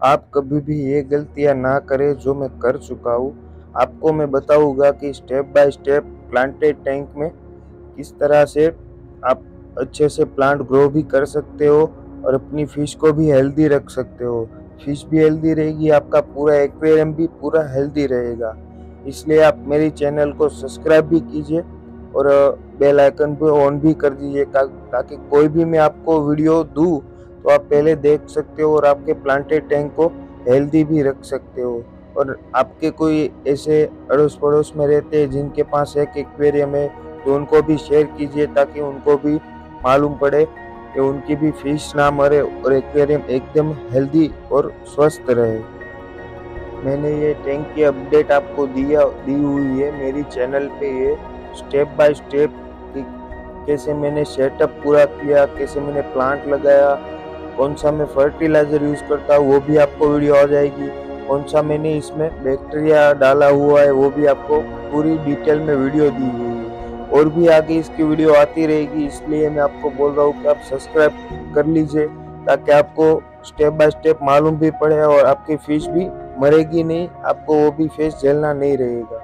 आप कभी भी ये गलतियाँ ना करें जो मैं कर चुका हूँ। आपको मैं बताऊँगा कि step by step planted tank में किस तरह से आप अच्छे से प्लांट ग्रो भी कर सकते हो और अपनी फ़िश को भी हेल्दी रख सकते हो। फ़िश भी हेल्दी रहेगी, आपका पूरा एक्वेरियम भी पूरा हेल्दी रहेगा। इसलिए आप मेरी चैनल को सब्सक्राइब भी कीजिए और बेल आइकन पे ऑन भी कर दीजिए ताकि कोई भी मैं आपको वीडियो दूँ तो आप पहले देख सकते हो और आपके प्लांटेड टैंक को हेल्दी भी रख सकते हो। और आपके कोई ऐसे अड़ोस पड़ोस में रहते हैं जिनके पास एक एक्वेरियम है तो उनको भी शेयर कीजिए ताकि उनको भी मालूम पड़े कि उनकी भी फ़िश ना मरे और एक्वेरियम एकदम हेल्दी और स्वस्थ रहे। मैंने ये टैंक की अपडेट आपको दिया, दी हुई है मेरी चैनल पे ये स्टेप बाय स्टेप कैसे मैंने सेटअप पूरा किया, कैसे मैंने प्लांट लगाया कौन सा मैं फर्टिलाइज़र यूज़ करता हूँ, वो भी आपको वीडियो आ जाएगी। कौन सा मैंने इसमें बैक्टीरिया डाला हुआ है, वो भी आपको पूरी डिटेल में वीडियो दी हुई है। और भी आगे इसकी वीडियो आती रहेगी, इसलिए मैं आपको बोल रहा हूँ कि आप सब्सक्राइब कर लीजिए, ताकि आपको स्टेप बाय स्टेप मालूम भी पड़े और आपकी फ़ीस भी मरेगी नहीं, आपको वो भी फेस झेलना नहीं रहेगा।